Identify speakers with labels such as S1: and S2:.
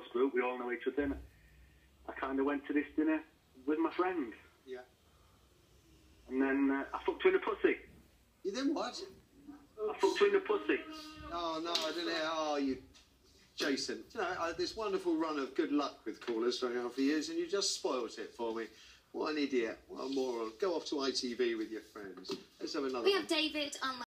S1: close group. We all know each other. And I kind of went to this dinner with my friend,
S2: Yeah.
S1: and then uh, I fucked her in the pussy.
S2: You then what?
S1: I fucked her in the pussy.
S2: Oh no, I didn't. Oh, you, Jason. You know, I had this wonderful run of good luck with callers for a for years, and you just spoilt it for me. What an idiot! What a moron! Go off to ITV with your friends. Let's have another.
S3: We
S2: one.
S3: have David on